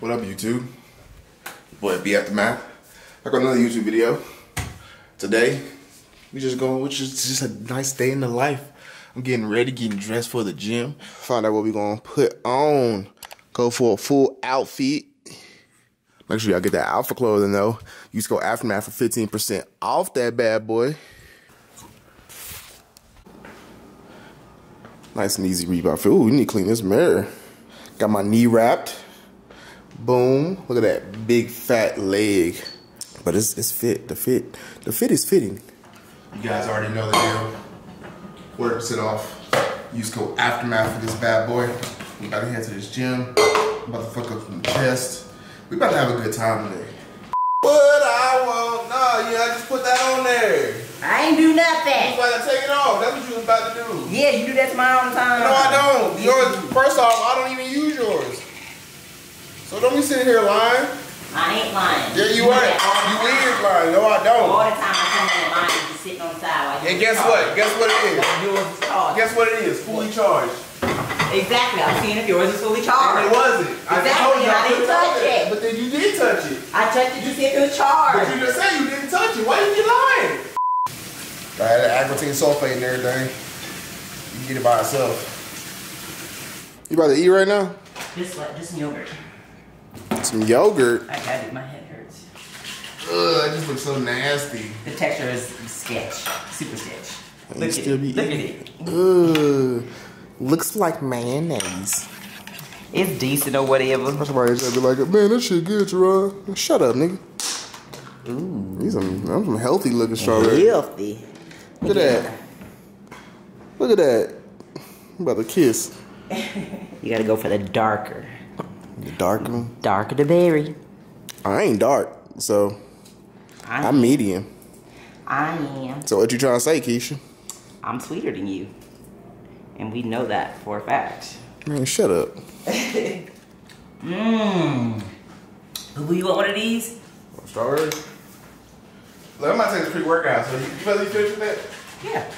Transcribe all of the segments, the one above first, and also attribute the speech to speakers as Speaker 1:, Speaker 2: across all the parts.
Speaker 1: What up, YouTube? Boy, be aftermath. I got another YouTube video. Today, we just going, which is just a nice day in the life. I'm getting ready, getting dressed for the gym. Find out what we gonna put on. Go for a full outfit. Make sure y'all get that alpha clothing though. Use code aftermath for 15% off that bad boy. Nice and easy Reebok. Ooh, we need to clean this mirror. Got my knee wrapped. Boom. Look at that big fat leg. But it's it's fit. The fit. The fit is fitting. You guys already know the deal. Works it off. Use code aftermath for this bad boy. We about to head to this gym. I'm about to fuck up some chest. We about to have a good time today. What I want, nah, yeah, I just put that on there.
Speaker 2: I ain't do nothing.
Speaker 1: You
Speaker 2: nothing.
Speaker 1: about to take it off. That's what you was about to do.
Speaker 2: Yeah, you do that to mine all the time.
Speaker 1: No, I don't. Yours, first off, I don't even use yours. So don't be sitting here lying.
Speaker 2: I ain't lying.
Speaker 1: Yeah, you
Speaker 2: do
Speaker 1: are.
Speaker 2: that all
Speaker 1: You
Speaker 2: the
Speaker 1: is lying. No, I don't.
Speaker 2: All the time I come in and mine is just sitting on the side while
Speaker 1: And guess
Speaker 2: is
Speaker 1: what? Guess what it is?
Speaker 2: Yours is charged.
Speaker 1: Guess what it is? Fully charged.
Speaker 2: Exactly. I'm seeing if yours is fully charged.
Speaker 1: And
Speaker 2: charged.
Speaker 1: it wasn't. I just told you
Speaker 2: I
Speaker 1: I
Speaker 2: didn't
Speaker 1: put it
Speaker 2: touch it.
Speaker 1: But then you did touch it.
Speaker 2: I touched it to see if it was
Speaker 1: But
Speaker 2: charged.
Speaker 1: you just said you didn't touch it. Why are you keep lying? I had agmatine sulfate and everything. You can get it by itself. You about to eat right now?
Speaker 2: Just like just yogurt.
Speaker 1: Some yogurt.
Speaker 2: I got it. My head hurts.
Speaker 1: Ugh, that just looks so nasty.
Speaker 2: The texture is sketch. Super sketch.
Speaker 1: You
Speaker 2: Look at
Speaker 1: still
Speaker 2: it.
Speaker 1: be
Speaker 2: Look at it.
Speaker 1: Ugh. Looks like mayonnaise.
Speaker 2: It's decent or whatever.
Speaker 1: Somebody said be like, man, that shit good, Gerard. Shut up, nigga. Ooh. These some, them some healthy looking strawberries.
Speaker 2: Healthy.
Speaker 1: Look at that. Look at that. I'm about to kiss.
Speaker 2: You gotta go for the darker.
Speaker 1: The dark one.
Speaker 2: Darker the berry.
Speaker 1: I ain't dark, so
Speaker 2: I,
Speaker 1: I'm medium.
Speaker 2: I am.
Speaker 1: So what you trying to say, Keisha?
Speaker 2: I'm sweeter than you. And we know that for a fact.
Speaker 1: Man, shut up.
Speaker 2: Mmm. Boo, you want one of these?
Speaker 1: Strawberries? Look, I'm about to take this pre-workout, so you, you better finish with that?
Speaker 2: Yeah.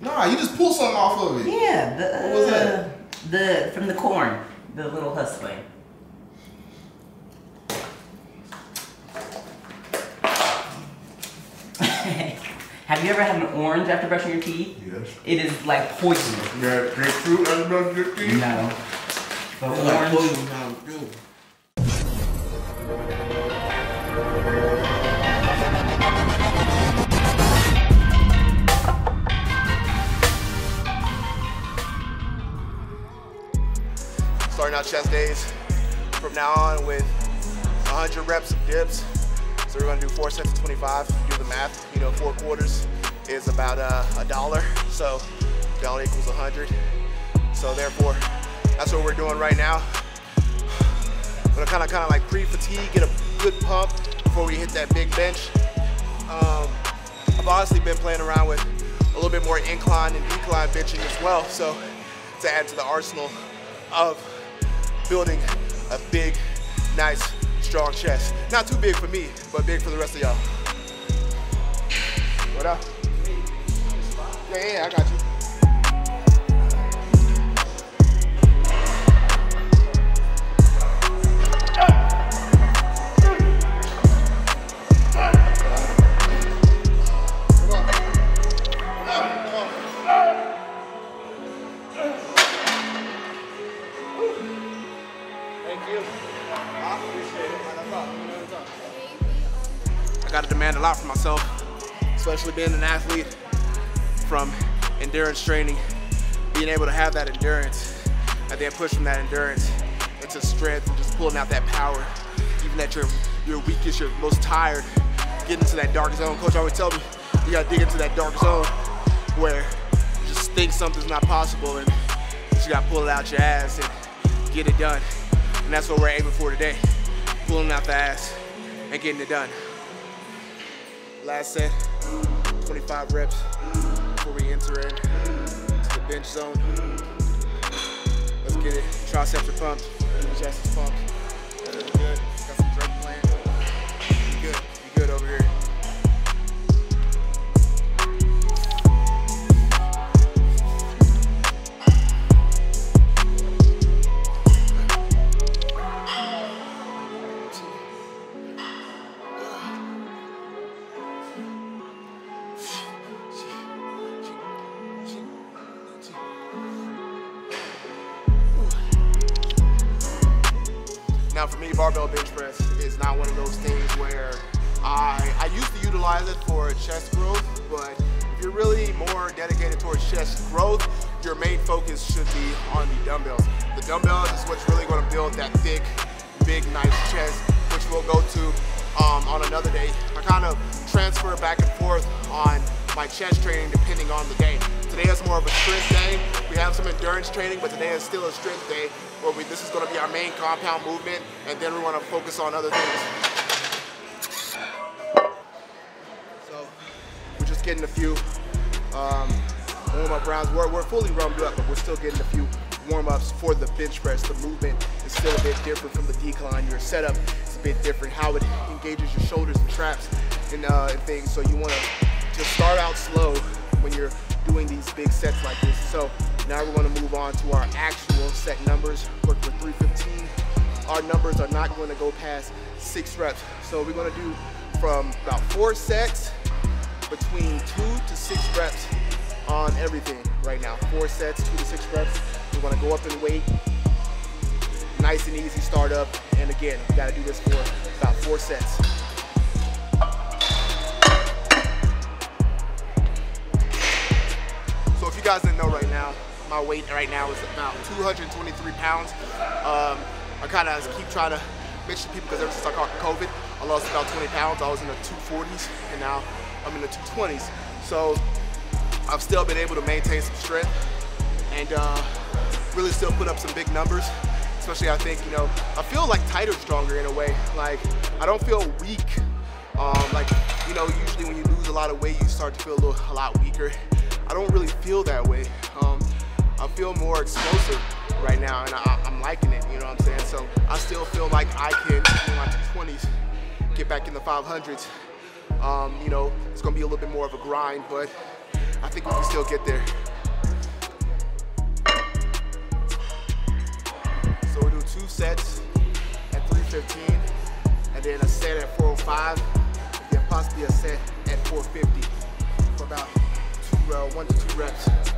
Speaker 1: Nah, you just pull something off of it.
Speaker 2: Yeah, the uh,
Speaker 1: What was that?
Speaker 2: The from the corn, the little hustling. Have you ever had an orange after brushing your teeth?
Speaker 1: Yes.
Speaker 2: It is like poison.
Speaker 1: You got grapefruit under brush your teeth?
Speaker 2: No. The
Speaker 1: It's like poison out chest days from now on with 100 reps of dips. So we're gonna do four sets of 25. Do the math. You know, four quarters is about uh, a dollar. So dollar equals 100. So therefore, that's what we're doing right now. I'm gonna kind of, kind of like pre-fatigue, get a good pump before we hit that big bench. Um, I've honestly been playing around with a little bit more incline and decline benching as well. So to add to the arsenal of building a big, nice, strong chest. Not too big for me, but big for the rest of y'all. What up? Yeah, yeah, I got you. Especially being an athlete from endurance training, being able to have that endurance and then pushing that endurance into strength and just pulling out that power. Even at your your weakest, your most tired, getting into that dark zone. Coach always tell me you gotta dig into that dark zone where you just think something's not possible and you gotta pull it out your ass and get it done. And that's what we're aiming for today. Pulling out the ass and getting it done. Last set, 25 reps before we enter in the bench zone. Let's get it. Triceps are pumped, chest is pumped. Barbell bench press is not one of those things where I, I used to utilize it for chest growth, but if you're really more dedicated towards chest growth, your main focus should be on the dumbbells. The dumbbells is what's really gonna build that thick, big, nice chest, which we'll go to um, on another day. I kind of transfer back and forth on my chest training depending on the day. Today is more of a strength day. We have some endurance training, but today is still a strength day where we, this is gonna be our main compound movement, and then we wanna focus on other things. So we're just getting a few um, warm-up rounds. We're, we're fully warmed up, but we're still getting a few warm-ups for the bench press. The movement is still a bit different from the decline. Your setup is a bit different. How it engages your shoulders and traps and, uh, and things. So you want to just start out slow when you're doing these big sets like this. So now we're to move on to our actual set numbers. Work for 315. Our numbers are not going to go past six reps. So we're to do from about four sets between two to six reps on everything right now. Four sets, two to six reps. We want to go up in weight. Nice and easy start up. And again, we got to do this for about four sets. So if you guys didn't know right now, my weight right now is about 223 pounds. Um, I kind of keep trying to mention people because ever since I caught COVID, I lost about 20 pounds. I was in the 240s and now I'm in the 220s. So I've still been able to maintain some strength and uh, really still put up some big numbers. Especially I think, you know, I feel like tighter stronger in a way. Like I don't feel weak. Um, like, you know, usually when you lose a lot of weight, you start to feel a, little, a lot weaker. I don't really feel that way. Feel more explosive right now and I, am liking it, you know what I'm saying? So I still feel like I can, in my 20s, get back in the 500s. Um, you know, it's gonna be a little bit more of a grind, but I think we can still get there. So we'll do two sets at 315, and then a set at 405, and then possibly a set at 450 for about two, uh, one to two reps.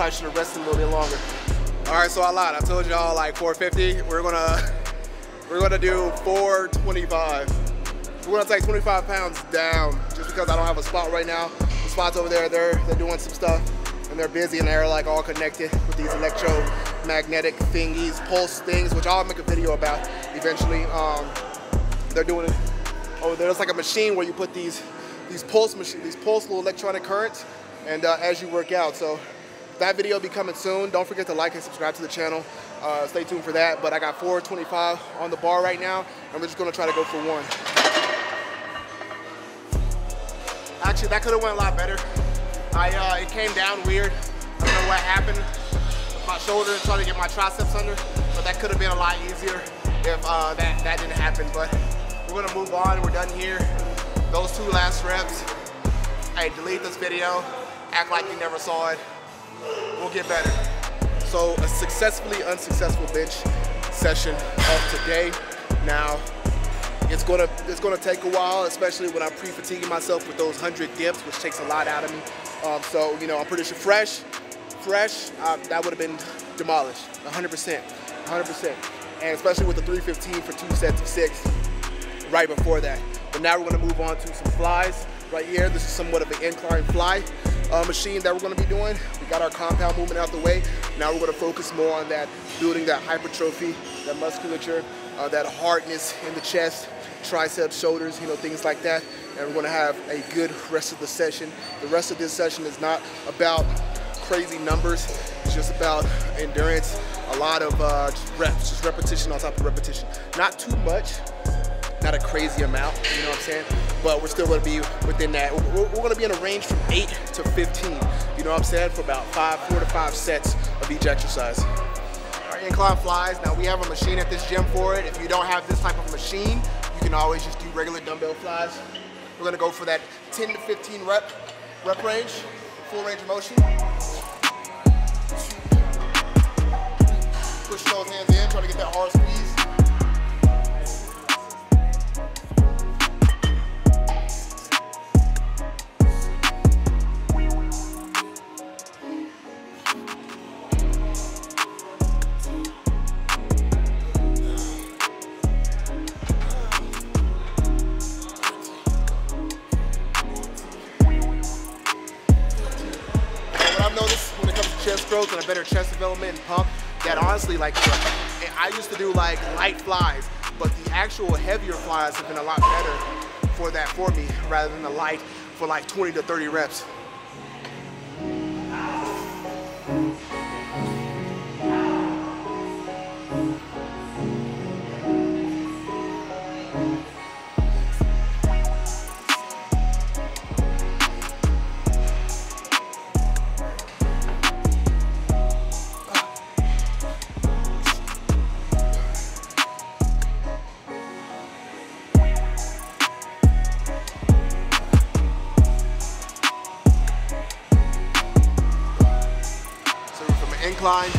Speaker 1: Probably should have rested a little bit longer. All right, so I lied. I told y'all like 450. We're gonna we're gonna do 425. We're gonna take 25 pounds down just because I don't have a spot right now. The spots over there, they're they're doing some stuff and they're busy and they're like all connected with these electromagnetic thingies, pulse things, which I'll make a video about eventually. Um, they're doing it. Oh, there's like a machine where you put these these pulse machine, these pulse little electronic currents, and uh, as you work out. So that video will be coming soon. Don't forget to like and subscribe to the channel. Uh, stay tuned for that. But I got 425 on the bar right now, and we're just gonna try to go for one. Actually, that could have went a lot better. I uh, it came down weird. I don't know what happened. My shoulder trying to get my triceps under, but that could have been a lot easier if uh, that that didn't happen. But we're gonna move on. We're done here those two last reps, hey, delete this video, act like you never saw it. We'll get better. So a successfully unsuccessful bench session of today. Now, it's gonna it's gonna take a while, especially when I'm pre-fatiguing myself with those 100 dips, which takes a lot out of me. Um, so, you know, I'm pretty sure fresh, fresh, uh, that would have been demolished, 100%, 100%. And especially with the 315 for two sets of six right before that. But now we're gonna move on to some flies. right here. This is somewhat of an incline fly uh, machine that we're gonna be doing. We got our compound movement out the way. Now we're gonna focus more on that, building that hypertrophy, that musculature, uh, that hardness in the chest, triceps, shoulders, you know, things like that. And we're gonna have a good rest of the session. The rest of this session is not about crazy numbers. It's just about endurance, a lot of uh, reps, just repetition on top of repetition. Not too much, not a crazy amount, you know what I'm saying? But we're still gonna be within that. We're, we're gonna be in a range from eight to 15, you know what I'm saying? For about five, four to five sets of each exercise. Our incline flies, now we have a machine at this gym for it. If you don't have this type of machine, you can always just do regular dumbbell flies. We're gonna go for that 10 to 15 rep, rep range, full range of motion. Push those hands in, try to get that hard squeeze. Development and pump that honestly like I used to do like light flies but the actual heavier flies have been a lot better for that for me rather than the light for like 20 to 30 reps. Incline,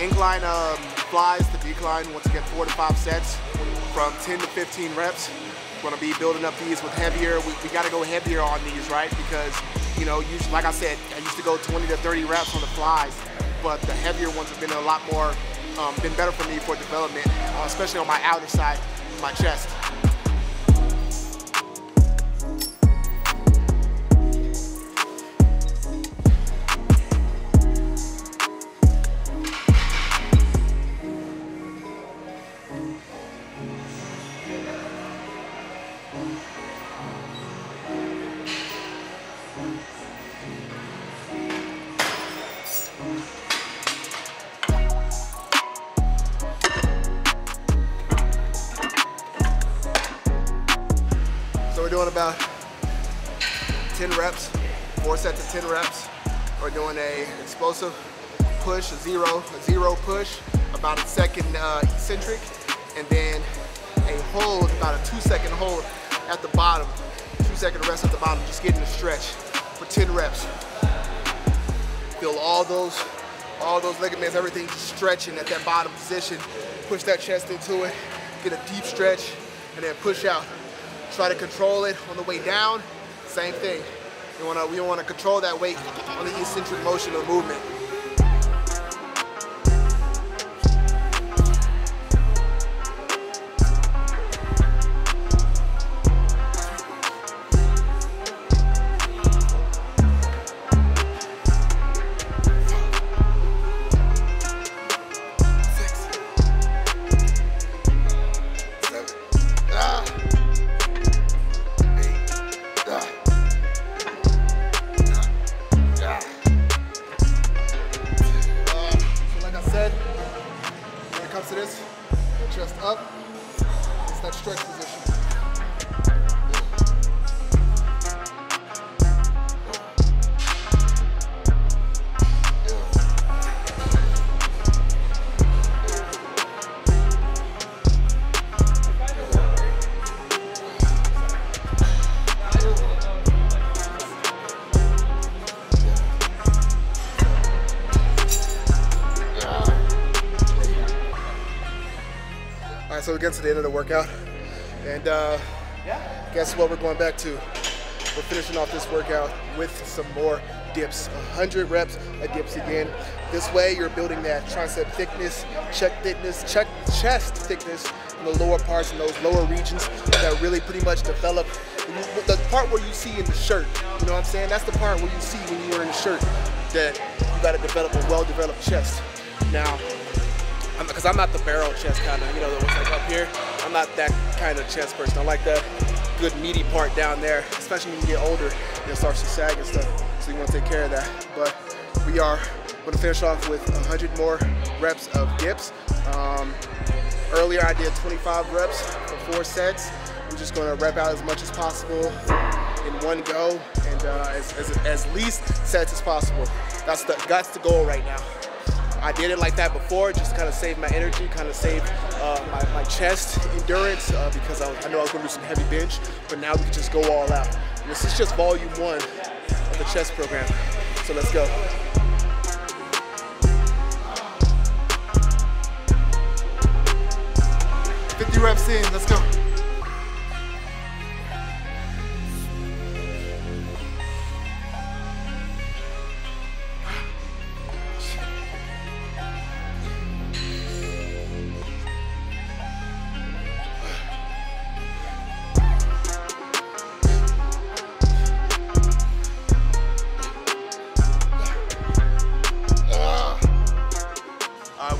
Speaker 1: incline um, flies to decline, once again, four to five sets from 10 to 15 reps. We're gonna be building up these with heavier. We, we gotta go heavier on these, right? Because, you know, usually, like I said, I used to go 20 to 30 reps on the flies, but the heavier ones have been a lot more, um, been better for me for development, uh, especially on my outer side, my chest. 10 reps, four sets of 10 reps. We're doing a explosive push, a zero, a zero push, about a second uh, eccentric, and then a hold, about a two second hold at the bottom, two second rest at the bottom, just getting a stretch for 10 reps. Feel all those, all those ligaments, everything just stretching at that bottom position. Push that chest into it, get a deep stretch, and then push out. Try to control it on the way down. Same thing. To we want to control that weight on the eccentric motion of movement. Chest up, it's that stretch position. So we get to the end of the workout. And uh, guess what we're going back to? We're finishing off this workout with some more dips. 100 reps of dips again. This way you're building that tricep thickness, check thickness, check chest thickness, in the lower parts and those lower regions that really pretty much develop the part where you see in the shirt. You know what I'm saying? That's the part where you see when you wear in the shirt that you got to develop a well-developed chest. Now, because I'm, I'm, not the barrel chest kind of, you know, what's like up here. I'm not that kind of chest person. I like that good meaty part down there, especially when you get older, it starts to sag and stuff. So you want to take care of that. But we are going to finish off with 100 more reps of dips. Um, earlier I did 25 reps for four sets. I'm just going to rep out as much as possible in one go and uh, as, as, as least sets as possible. That's the, that's the goal right now. I did it like that before, just kind of save my energy, kind of save uh, my, my, chest endurance uh, because I, I, know I was going to do some heavy bench, but now we can just go all out. And this is just volume one of the chest program. So let's go. 50 reps in, let's go.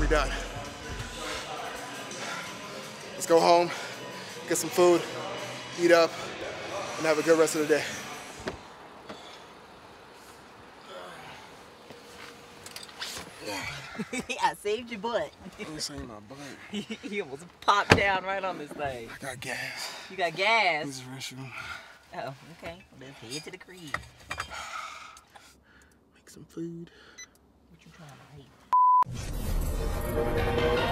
Speaker 1: Done. Let's go home, get some food, eat up, and have a good rest of the day.
Speaker 2: Yeah, I saved your butt.
Speaker 1: I'm saving my butt.
Speaker 2: you almost popped down right on this thing.
Speaker 1: I got gas.
Speaker 2: You got gas?
Speaker 1: This is restroom.
Speaker 2: Oh, okay. Well, let's head to the creek.
Speaker 1: Make some food.
Speaker 2: What you trying to Música